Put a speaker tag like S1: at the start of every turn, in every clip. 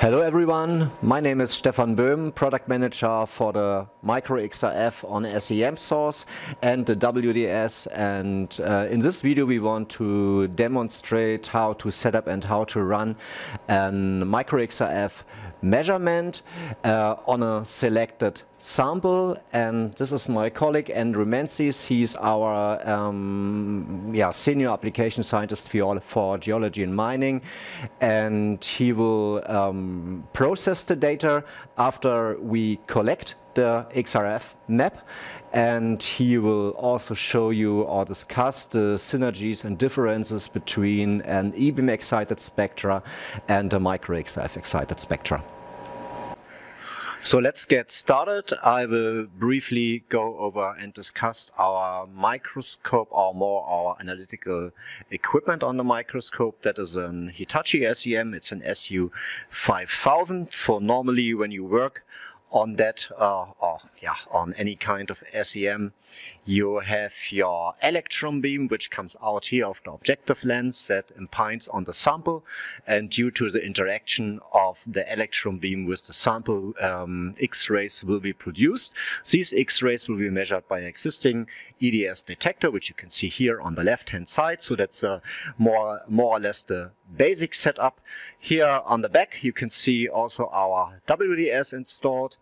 S1: Hello everyone, my name is Stefan Böhm, product manager for the Micro XRF on SEM source and the WDS and uh, in this video we want to demonstrate how to set up and how to run a Micro XRF measurement uh, on a selected sample. And this is my colleague Andrew Menzies. He's our um, yeah, senior application scientist for geology and mining. And he will um, process the data after we collect the XRF map and he will also show you or discuss the synergies and differences between an e-beam excited spectra and a micro XRF excited spectra. So let's get started. I will briefly go over and discuss our microscope or more our analytical equipment on the microscope. That is an Hitachi SEM. It's an SU5000. So normally when you work on that uh, or yeah on any kind of SEM you have your electron beam which comes out here of the objective lens that impinds on the sample and due to the interaction of the electron beam with the sample um, X-rays will be produced. These X-rays will be measured by an existing EDS detector which you can see here on the left hand side so that's uh, more, more or less the basic setup. Here on the back you can see also our WDS installed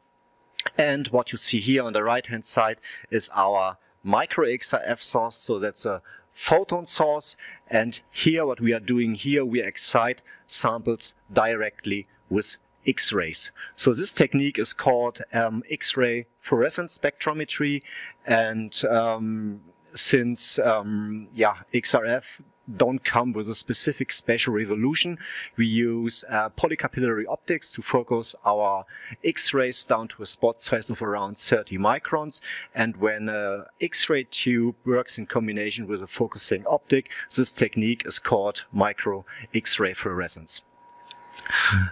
S1: and what you see here on the right hand side is our micro XRF source. So that's a photon source. And here what we are doing here, we excite samples directly with X-rays. So this technique is called um, X-ray fluorescence spectrometry. And um, since um, yeah, XRF don't come with a specific spatial resolution. We use uh, polycapillary optics to focus our X-rays down to a spot size of around 30 microns. And when an X-ray tube works in combination with a focusing optic, this technique is called micro X-ray fluorescence.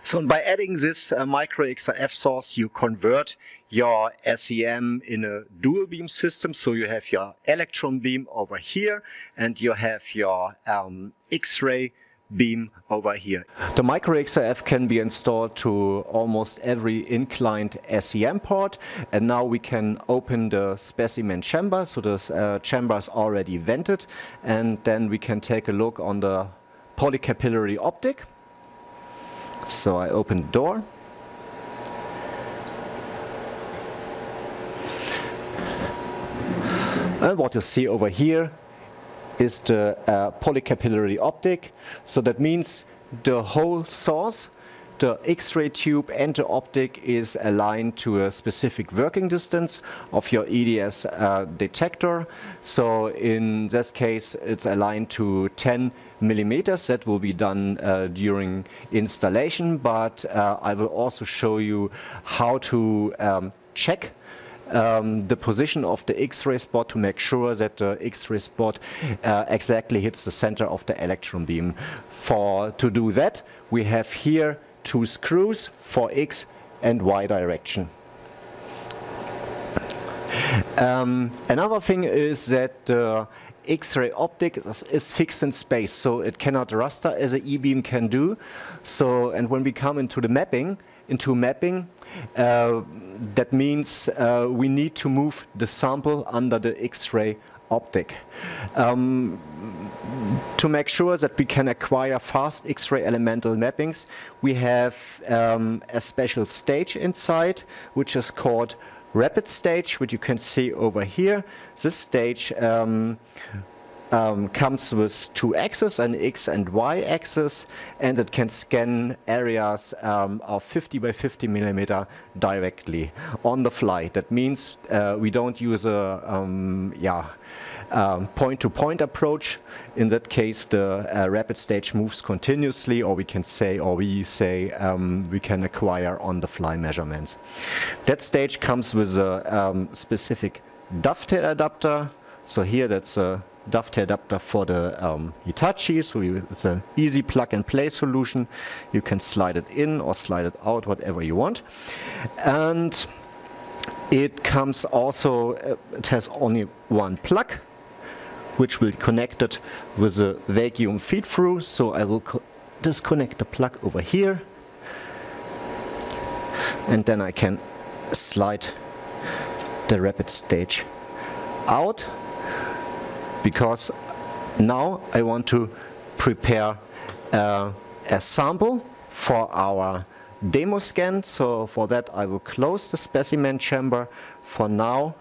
S1: So by adding this uh, micro XRF source, you convert your SEM in a dual beam system. So you have your electron beam over here and you have your um, X-ray beam over here. The micro XRF can be installed to almost every inclined SEM port and now we can open the specimen chamber so the uh, chamber is already vented and then we can take a look on the polycapillary optic so I open the door. And what you see over here is the uh, polycapillary optic. So that means the whole source, the X-ray tube and the optic is aligned to a specific working distance of your EDS uh, detector. So in this case, it's aligned to 10 millimeters. That will be done uh, during installation, but uh, I will also show you how to um, check um, the position of the X-ray spot to make sure that the X-ray spot uh, exactly hits the center of the electron beam. For to do that, we have here two screws for X and Y direction. Um, another thing is that uh, X-ray optic is, is, fixed in space, so it cannot raster as an E-beam can do. So, and when we come into the mapping, into mapping, uh, that means uh, we need to move the sample under the X-ray optic. Um, to make sure that we can acquire fast X-ray elemental mappings, we have um, a special stage inside, which is called rapid stage, which you can see over here. This stage um, um, comes with two axes, an X and Y axis, and it can scan areas um, of 50 by 50 millimeter directly on the fly. That means uh, we don't use a um, yeah, um, point-to-point -point approach. In that case, the uh, rapid stage moves continuously, or we can say, or we say, um, we can acquire on-the-fly measurements. That stage comes with a um, specific dovetail adapter. So here, that's a dovetail adapter for the um, Hitachi, so you, it's an easy plug-and-play solution. You can slide it in or slide it out, whatever you want. And it comes also, uh, it has only one plug, which will connect it with a vacuum feed through. So I will disconnect the plug over here. and then I can slide the rapid stage out because now I want to prepare uh, a sample for our demo scan. So for that I will close the specimen chamber for now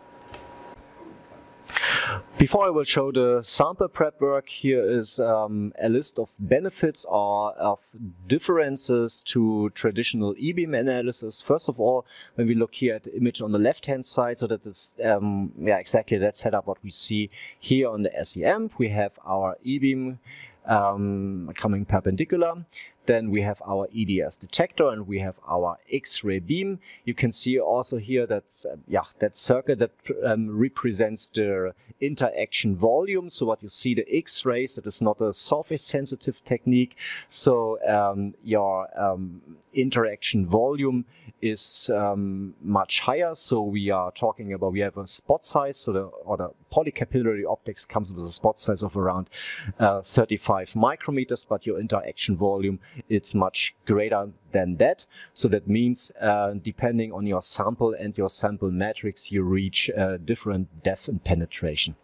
S1: before I will show the sample prep work, here is um, a list of benefits or of differences to traditional E-beam analysis. First of all, when we look here at the image on the left-hand side, so that is um, yeah exactly that setup what we see here on the SEM. We have our E-beam um, coming perpendicular. Then we have our EDS detector and we have our X-ray beam. You can see also here that uh, yeah that circle that um, represents the interaction volume. So what you see the X-rays that is not a surface sensitive technique. So um, your um, interaction volume is um, much higher. So we are talking about, we have a spot size, so the, or the polycapillary optics comes with a spot size of around uh, 35 micrometers, but your interaction volume is much greater than that. So that means uh, depending on your sample and your sample matrix, you reach uh, different depth and penetration.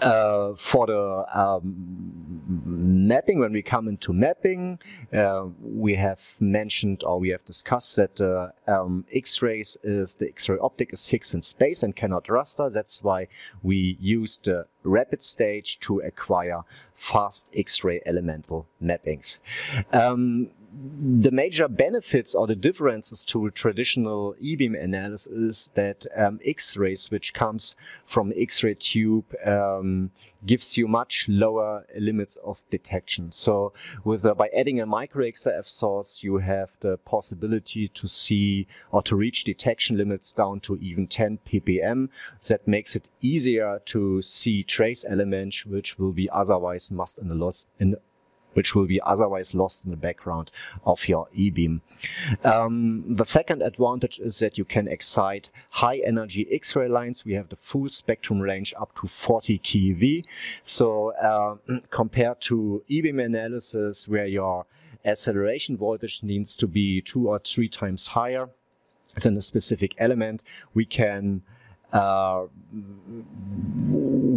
S1: Uh, for the um, mapping, when we come into mapping, uh, we have mentioned or we have discussed that uh, um, X-rays is the X-ray optic is fixed in space and cannot raster. That's why we use the rapid stage to acquire fast X-ray elemental mappings. Um, the major benefits or the differences to traditional e-beam analysis is that um, X-rays, which comes from X-ray tube, um, gives you much lower limits of detection. So with uh, by adding a micro XRF source, you have the possibility to see or to reach detection limits down to even 10 ppm. That makes it easier to see trace elements which will be otherwise lost in the loss in which will be otherwise lost in the background of your e-beam. Um, the second advantage is that you can excite high energy X-ray lines. We have the full spectrum range up to 40 keV. So uh, compared to e-beam analysis where your acceleration voltage needs to be two or three times higher than a specific element, we can uh,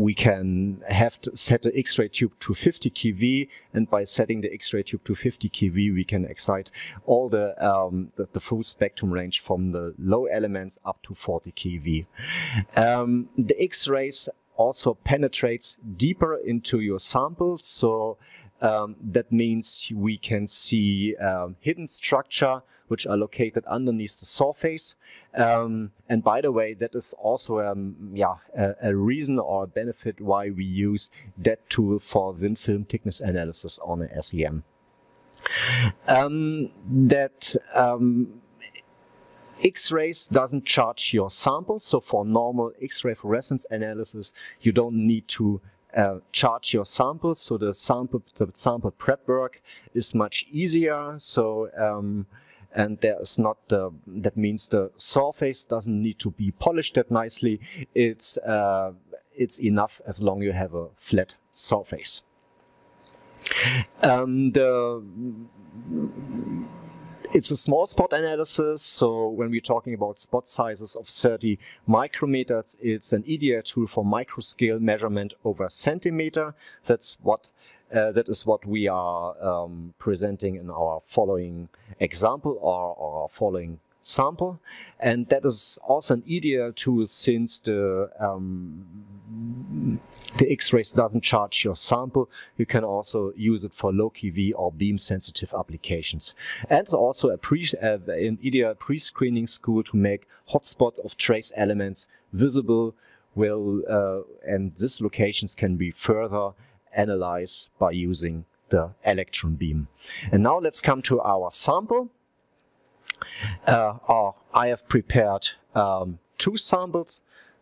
S1: we can have to set the X-ray tube to 50 keV, and by setting the X-ray tube to 50 keV, we can excite all the, um, the, the full spectrum range from the low elements up to 40 keV. Um, the X-rays also penetrates deeper into your samples, so um, that means we can see um, hidden structure which are located underneath the surface. Um, and by the way, that is also um, yeah, a, a, reason or a benefit why we use that tool for thin film thickness analysis on a SEM. Um, that um, X-rays doesn't charge your sample, so for normal X-ray fluorescence analysis, you don't need to uh, charge your samples. So the sample, the sample prep work is much easier. So um, and there is not the, that means the surface doesn't need to be polished that nicely. It's uh, it's enough as long you have a flat surface. Um, the it's a small spot analysis, so when we're talking about spot sizes of 30 micrometers, it's an EDA tool for microscale measurement over centimeter. That's what uh, that is what we are um, presenting in our following example or, or following sample. And that is also an ideal tool since the um, the X-rays doesn't charge your sample. You can also use it for low KV or beam sensitive applications. And also a pre, uh, an ideal pre-screening school to make hotspots of trace elements visible will, uh, and these locations can be further analyzed by using the electron beam. And now let's come to our sample. Uh, oh, I have prepared um, two samples.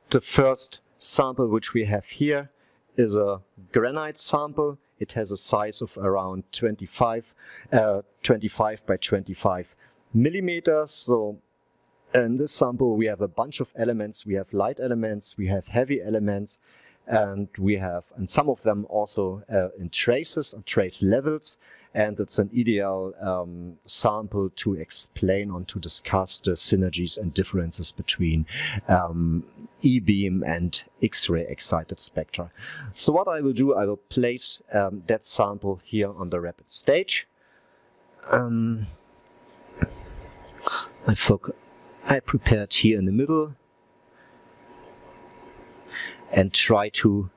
S1: The first sample which we have here is a granite sample. It has a size of around 25, uh, 25 by 25 millimeters. So in this sample we have a bunch of elements. We have light elements, we have heavy elements, and we have, and some of them also uh, in traces or trace levels, and it's an ideal um, sample to explain or to discuss the synergies and differences between um, E-beam and X-ray excited spectra. So what I will do, I will place um, that sample here on the rapid stage. Um, I, I prepared here in the middle and try to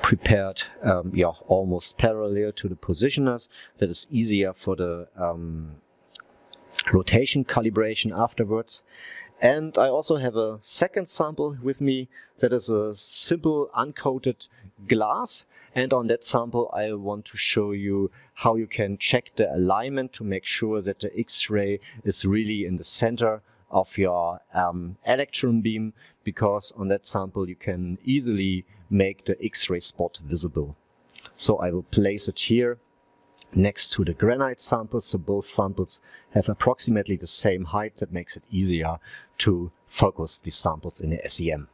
S1: prepared um, yeah, almost parallel to the positioners. That is easier for the um, rotation calibration afterwards. And I also have a second sample with me that is a simple uncoated glass. And on that sample, I want to show you how you can check the alignment to make sure that the X-ray is really in the center of your um, electron beam because on that sample you can easily make the X-ray spot visible. So I will place it here next to the granite sample so both samples have approximately the same height that makes it easier to focus these samples in the SEM.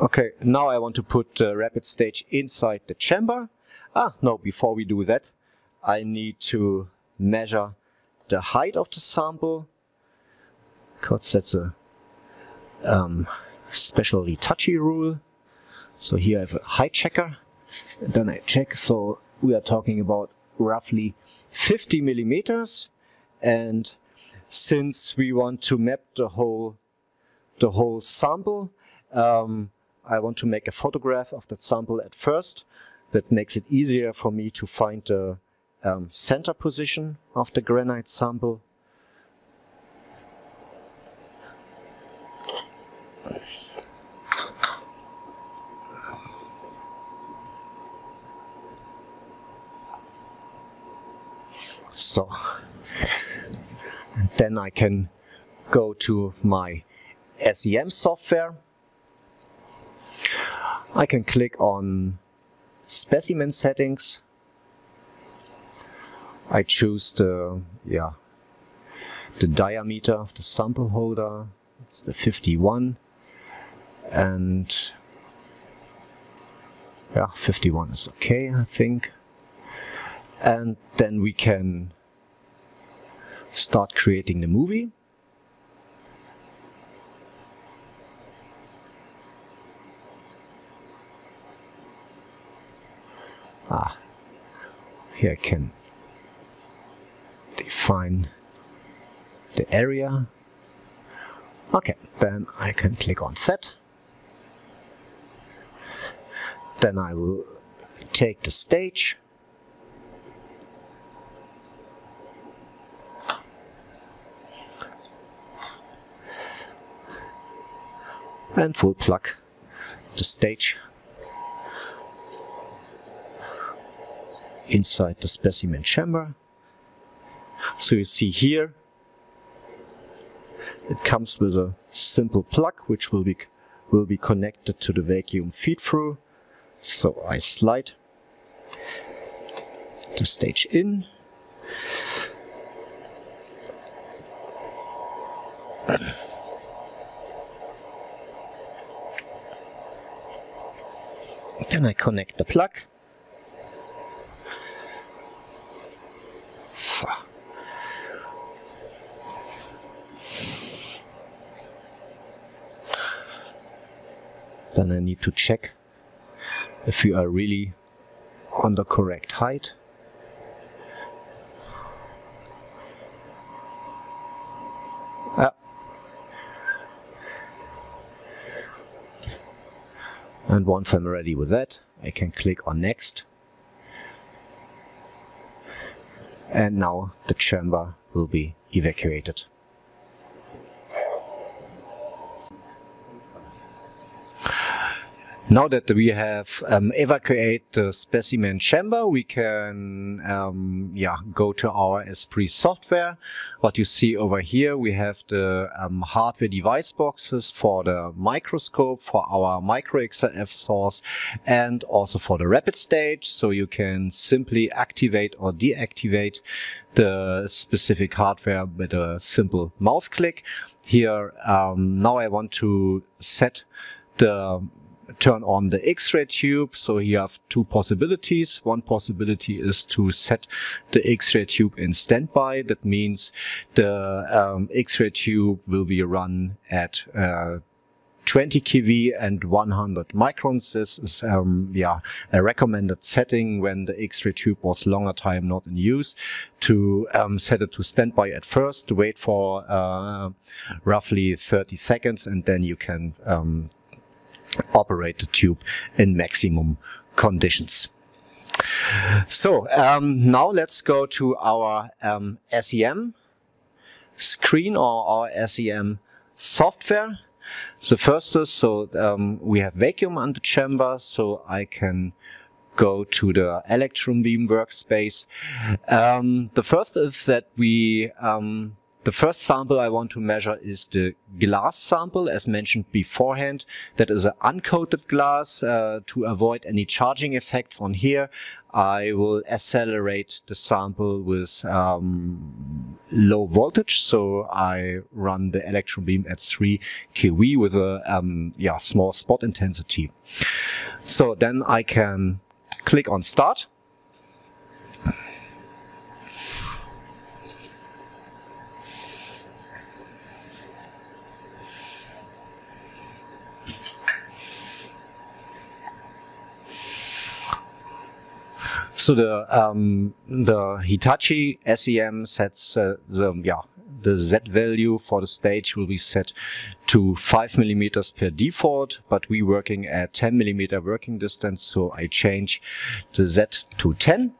S1: Okay, now I want to put the rapid stage inside the chamber. Ah, no, before we do that, I need to measure the height of the sample because that's a um, specially touchy rule. So here I have a height checker. Then I check, so we are talking about roughly 50 millimeters. And since we want to map the whole, the whole sample, um, I want to make a photograph of that sample at first. That makes it easier for me to find the um, center position of the granite sample. So, then I can go to my SEM software. I can click on specimen settings. I choose the, yeah, the diameter of the sample holder. It's the 51 and yeah 51 is okay I think and then we can start creating the movie. Ah here I can define the area. Okay then I can click on set. Then I will take the stage and we'll plug the stage inside the specimen chamber. So you see here it comes with a simple plug which will be will be connected to the vacuum feed through so I slide the stage in. Then I connect the plug. So. Then I need to check if you are really on the correct height. And once I'm ready with that, I can click on next. And now the chamber will be evacuated. Now that we have um, evacuated the specimen chamber, we can um, yeah, go to our ESPRIT software. What you see over here, we have the um, hardware device boxes for the microscope, for our micro XRF source, and also for the rapid stage. So you can simply activate or deactivate the specific hardware with a simple mouse click. Here, um, now I want to set the turn on the X-ray tube. So you have two possibilities. One possibility is to set the X-ray tube in standby. That means the um, X-ray tube will be run at uh, 20 kV and 100 microns. This is um, yeah a recommended setting when the X-ray tube was longer time not in use to um, set it to standby at first, wait for uh, roughly 30 seconds, and then you can um, operate the tube in maximum conditions. So um, now let's go to our um, SEM screen or our SEM software. The first is, so um, we have vacuum on the chamber, so I can go to the electron beam workspace. Um, the first is that we um, the first sample I want to measure is the glass sample, as mentioned beforehand. That is an uncoated glass. Uh, to avoid any charging effects on here, I will accelerate the sample with um, low voltage. So I run the electron beam at 3 kV with a um, yeah, small spot intensity. So then I can click on start. So the um, the Hitachi SEM sets uh, the yeah the Z value for the stage will be set to 5 millimeters per default, but we working at 10 millimeter working distance, so I change the Z to 10.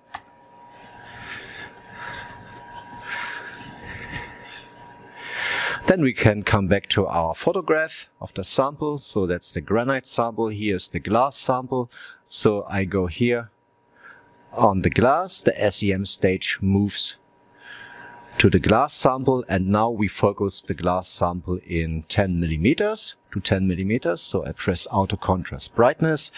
S1: Then we can come back to our photograph of the sample. So that's the granite sample. Here's the glass sample. So I go here on the glass, the SEM stage moves to the glass sample and now we focus the glass sample in 10 millimeters to 10 millimeters. So I press auto contrast brightness.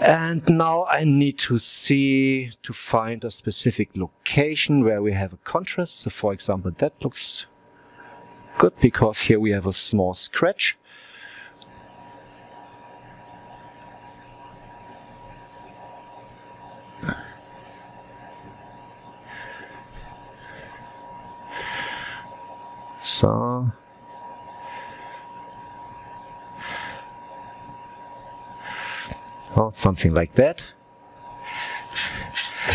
S1: And now I need to see to find a specific location where we have a contrast. So for example, that looks good because here we have a small scratch. So well, something like that.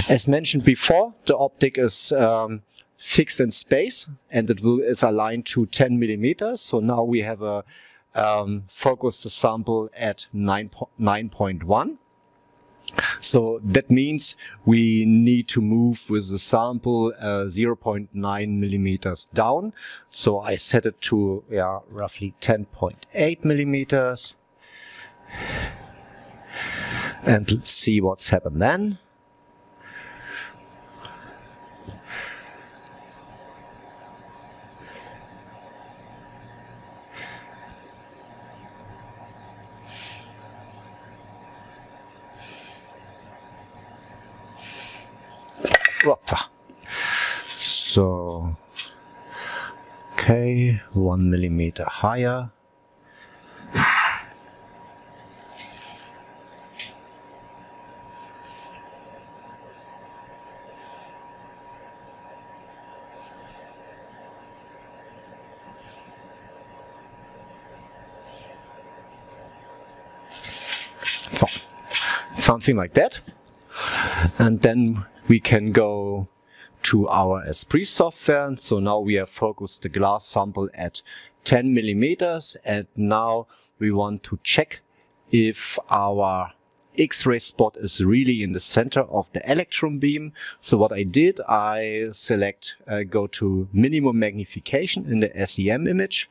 S1: As mentioned before, the optic is um, fixed in space and it will, is aligned to 10 millimeters. So now we have a um, focus the sample at 9.1. So that means we need to move with the sample uh, 0.9 millimeters down. So I set it to yeah, roughly 10.8 millimeters. And let's see what's happened then. So, okay, one millimeter higher. something like that. And then we can go to our ESPRIT software. So now we have focused the glass sample at 10 millimeters and now we want to check if our X-ray spot is really in the center of the electron beam. So what I did, I select, uh, go to minimum magnification in the SEM image.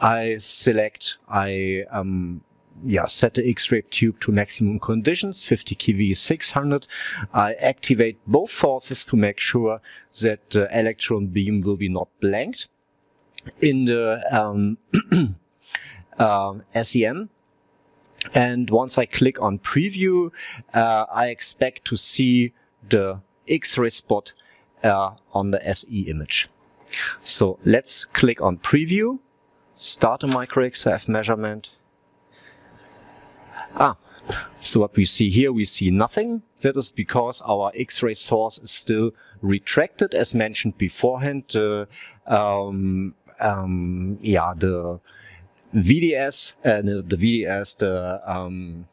S1: I select, I um, yeah, set the X-ray tube to maximum conditions, 50 kV 600. I activate both forces to make sure that the electron beam will be not blanked. In the um, uh, SEM, and once I click on preview, uh, I expect to see the X-ray spot uh, on the SE image. So let's click on preview, start a micro XRF measurement, Ah, so what we see here, we see nothing. That is because our X-ray source is still retracted, as mentioned beforehand. Uh, um, um, yeah, the VDS, uh, the VDS, the um,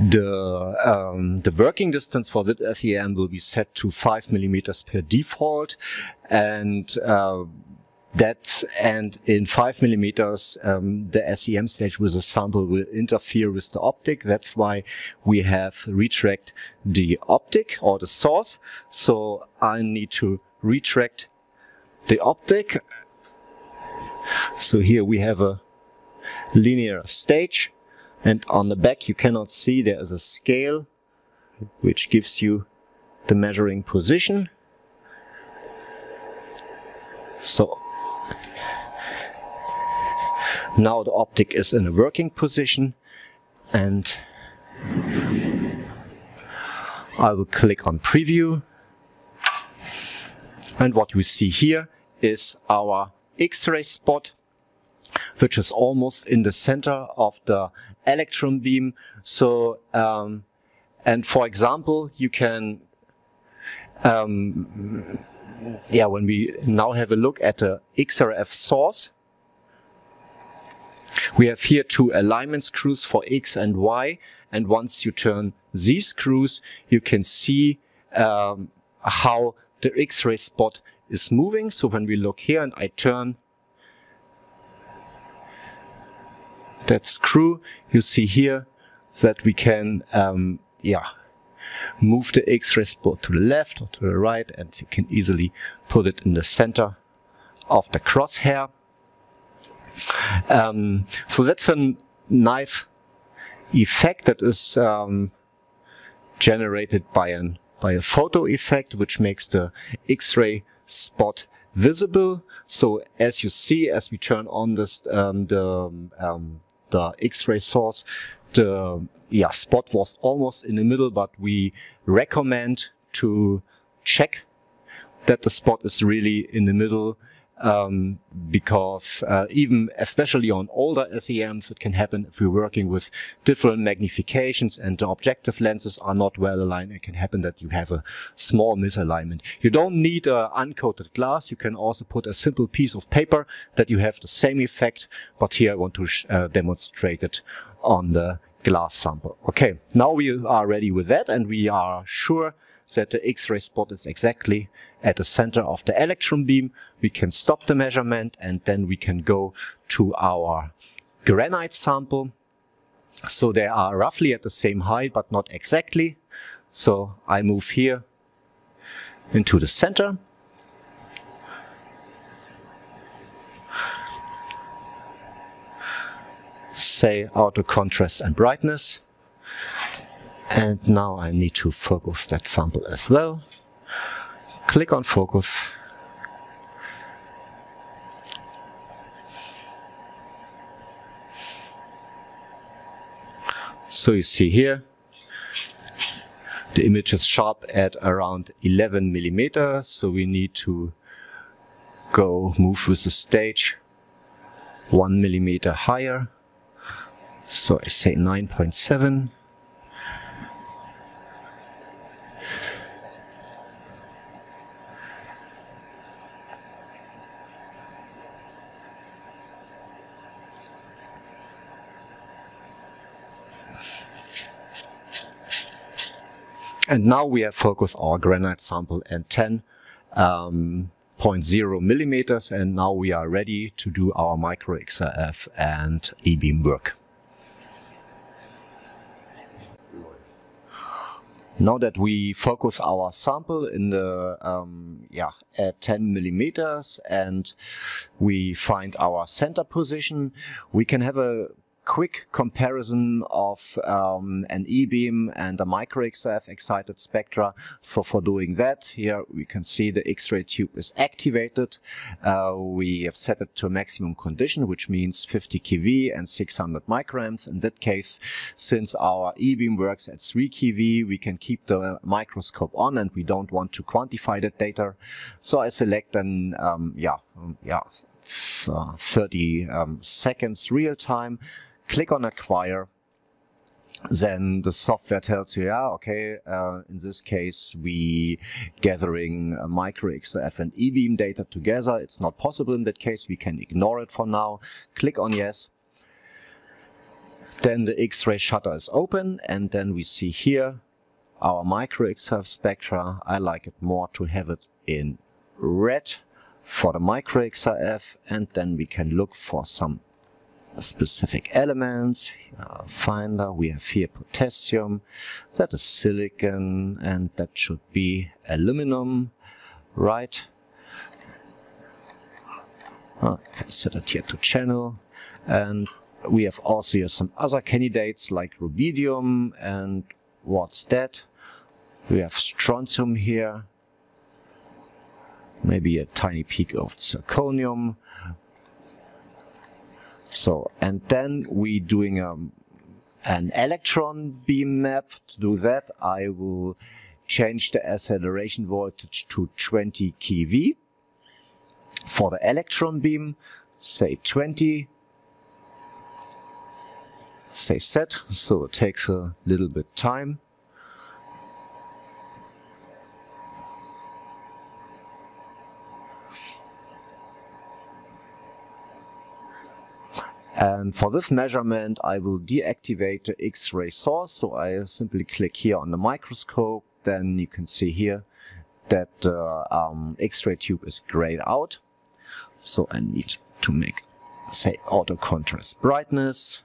S1: the um, the working distance for that SEM will be set to five millimeters per default, and uh, that and in five millimeters um, the SEM stage with the sample will interfere with the optic. That's why we have retract the optic or the source. So I need to retract the optic. So here we have a linear stage. And on the back you cannot see there is a scale which gives you the measuring position. So now the optic is in a working position and I will click on preview. And what we see here is our X-ray spot which is almost in the center of the electron beam. So um, and for example you can um, yeah when we now have a look at the XRF source we have here two alignment screws for X and Y and once you turn these screws you can see um, how the X-ray spot is moving. So when we look here and I turn that screw, you see here that we can um, yeah, move the X-ray spot to the left or to the right and you can easily put it in the center of the crosshair. Um, so that's a nice effect that is um, generated by an by a photo effect which makes the X-ray spot visible. So as you see, as we turn on this um, the um, the X-ray source, Uh, yeah spot was almost in the middle, but we recommend to check that the spot is really in the middle um, because uh, even especially on older SEMs, it can happen if we're working with different magnifications and the objective lenses are not well aligned. It can happen that you have a small misalignment. You don't need uncoated glass. You can also put a simple piece of paper that you have the same effect. But here I want to uh, demonstrate it on the glass sample. Okay, now we are ready with that and we are sure that the X-ray spot is exactly at the center of the electron beam. We can stop the measurement and then we can go to our granite sample. So they are roughly at the same height, but not exactly. So I move here into the center. Say auto contrast and brightness. And now I need to focus that sample as well. Click on focus. So you see here, the image is sharp at around 11 millimeters. So we need to go move with the stage one millimeter higher. So I say 9.7. And now we have focused our granite sample at 10.0 um, millimeters and now we are ready to do our micro XRF and E-beam work. Now that we focus our sample in the um, yeah at 10 millimeters and we find our center position, we can have a quick comparison of um, an e-beam and a micro-XRF excited spectra. So for doing that, here we can see the X-ray tube is activated. Uh, we have set it to a maximum condition, which means 50 kV and 600 microamps. In that case, since our e-beam works at 3 kV, we can keep the microscope on and we don't want to quantify that data. So I select an, um, yeah, yeah, uh, 30 um, seconds real time click on acquire then the software tells you, yeah, okay, uh, in this case, we gathering micro XRF and eBeam data together. It's not possible in that case. We can ignore it for now. Click on yes. Then the X-ray shutter is open and then we see here our micro XRF spectra. I like it more to have it in red for the micro XRF and then we can look for some specific elements. Uh, finder, we have here potassium, that is silicon, and that should be aluminum, right? Okay, set it here to channel, and we have also here some other candidates like rubidium, and what's that? We have strontium here, maybe a tiny peak of zirconium, so, and then we doing um, an electron beam map. To do that, I will change the acceleration voltage to 20 keV. For the electron beam, say 20, say set, so it takes a little bit time. And for this measurement, I will deactivate the X-ray source. So I simply click here on the microscope. Then you can see here that the uh, um, X-ray tube is grayed out. So I need to make, say, auto contrast brightness.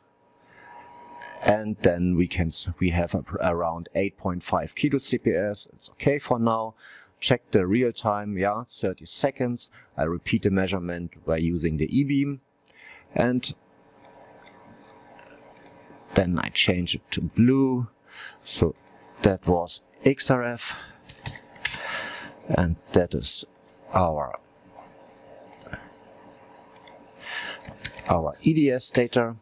S1: And then we can we have around 8.5 kilo CPS. It's okay for now. Check the real time, yeah, 30 seconds. I repeat the measurement by using the e-beam. And then I change it to blue. So that was XRF and that is our our EDS data.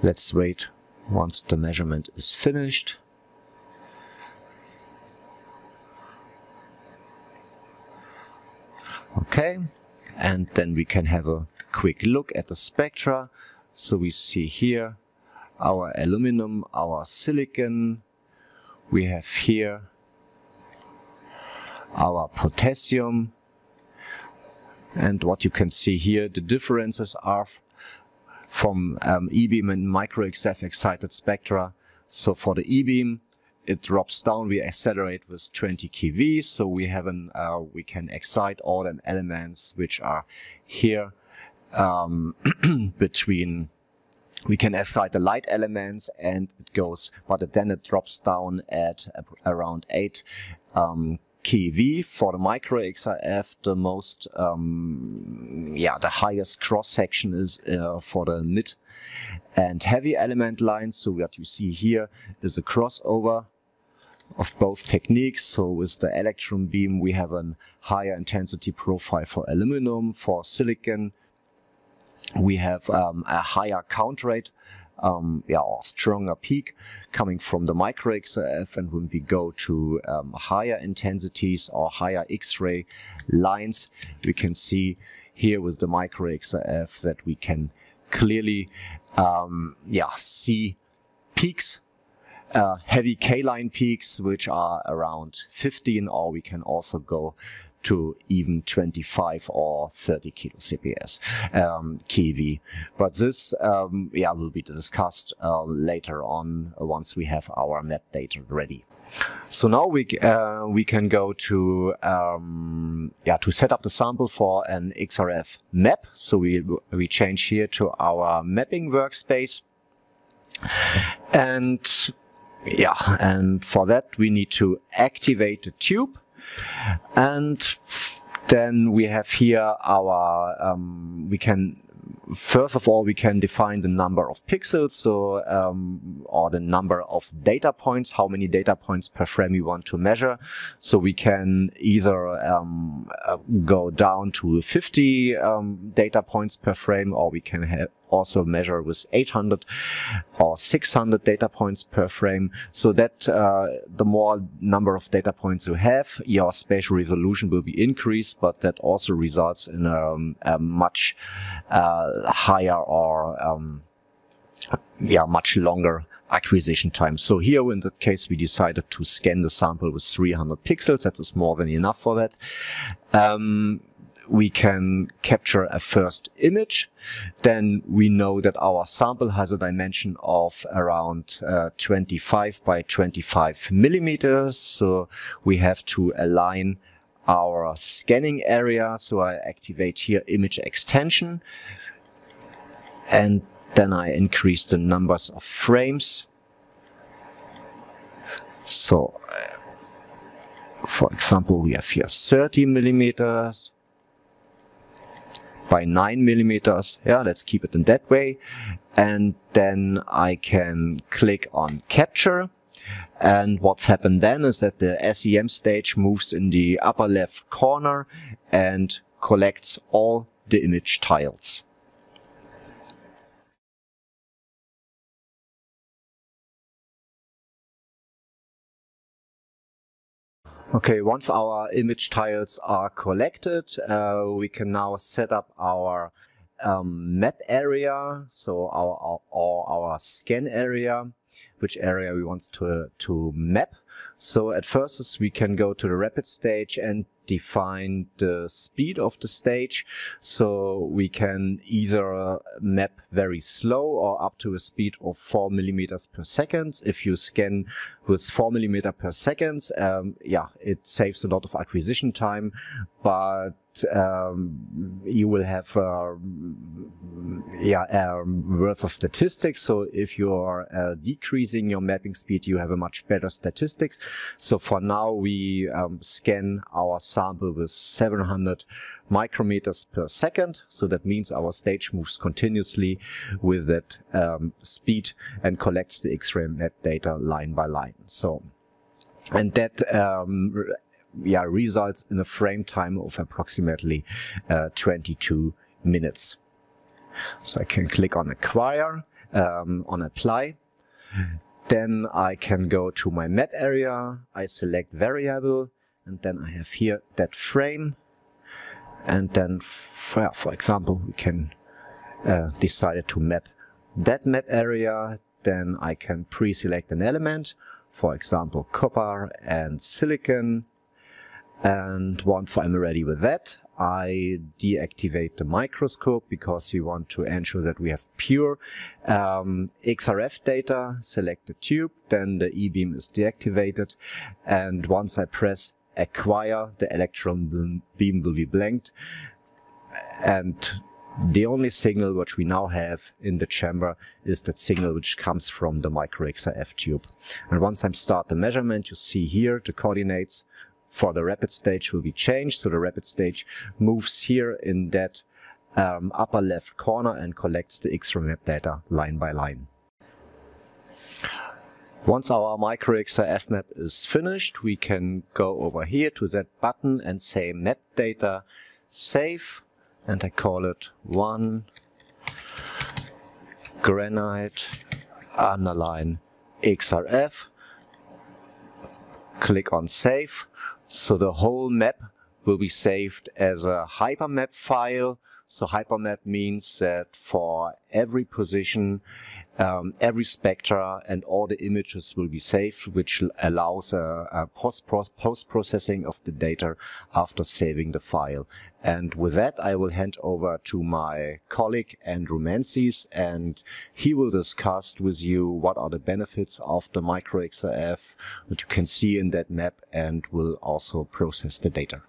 S1: Let's wait once the measurement is finished Okay, and then we can have a quick look at the spectra. So we see here our aluminum, our silicon. We have here our potassium. And what you can see here, the differences are from um, E-beam and micro-XRF excited spectra. So for the E-beam, it drops down, we accelerate with 20 kV, so we have an, uh, we can excite all the elements which are here um, between we can excite the light elements and it goes, but then it drops down at around 8 um, keV for the micro XRF. The most, um, yeah, the highest cross section is uh, for the mid and heavy element lines. So what you see here is a crossover of both techniques. So with the electron beam, we have a higher intensity profile for aluminum. For silicon, we have um, a higher count rate, um, yeah, or stronger peak coming from the micro XRF. And when we go to um, higher intensities or higher X-ray lines, we can see here with the micro XRF that we can clearly, um, yeah, see peaks uh, heavy K-line peaks, which are around 15, or we can also go to even 25 or 30 kilo CPS um, KV. But this, um, yeah, will be discussed uh, later on once we have our map data ready. So now we uh, we can go to um, yeah to set up the sample for an XRF map. So we we change here to our mapping workspace, and yeah, and for that we need to activate the tube. And then we have here our, um, we can first of all, we can define the number of pixels, so um, or the number of data points, how many data points per frame we want to measure. So we can either um, uh, go down to 50 um, data points per frame, or we can have also measure with 800 or 600 data points per frame so that uh, the more number of data points you have your spatial resolution will be increased but that also results in a, um, a much uh, higher or um, yeah much longer acquisition time. So here in that case we decided to scan the sample with 300 pixels. That is more than enough for that. Um, we can capture a first image. Then we know that our sample has a dimension of around uh, 25 by 25 millimeters. So we have to align our scanning area. So I activate here image extension and then I increase the numbers of frames. So, uh, for example, we have here 30 millimeters, by 9 millimeters. Yeah, let's keep it in that way. And then I can click on capture. And what's happened then is that the SEM stage moves in the upper left corner and collects all the image tiles. Okay, once our image tiles are collected, uh, we can now set up our um, map area, so our, our, our, our scan area, which area we want to, to map. So at first we can go to the rapid stage and define the speed of the stage. So we can either map very slow or up to a speed of 4 millimeters per second. If you scan with 4 millimeter per second, um, yeah, it saves a lot of acquisition time, but um, you will have uh, yeah um, worth of statistics. So if you are uh, decreasing your mapping speed, you have a much better statistics. So for now, we um, scan our sample with 700 micrometers per second. So that means our stage moves continuously with that um, speed and collects the X-ray map data line by line. So, and that um, yeah, results in a frame time of approximately uh, 22 minutes. So I can click on acquire, um, on apply. Then I can go to my map area. I select variable and then I have here that frame. And then, for, for example, we can uh, decide to map that map area. Then I can pre-select an element, for example, copper and silicon. And once I'm ready with that, I deactivate the microscope because we want to ensure that we have pure um, XRF data. Select the tube, then the E-beam is deactivated. And once I press acquire, the electron beam will be blanked. And the only signal which we now have in the chamber is that signal which comes from the micro XRF tube. And once I start the measurement, you see here the coordinates for the rapid stage will be changed. So the rapid stage moves here in that um, upper left corner and collects the X-ray map data line by line. Once our micro XRF map is finished, we can go over here to that button and say map data save and I call it one granite underline XRF click on save so the whole map will be saved as a hypermap file. So hypermap means that for every position, um, every spectra and all the images will be saved, which allows a, a post-processing of the data after saving the file. And with that, I will hand over to my colleague Andrew Menzies, and he will discuss with you what are the benefits of the microXRF, what you can see in that map, and will also process the data.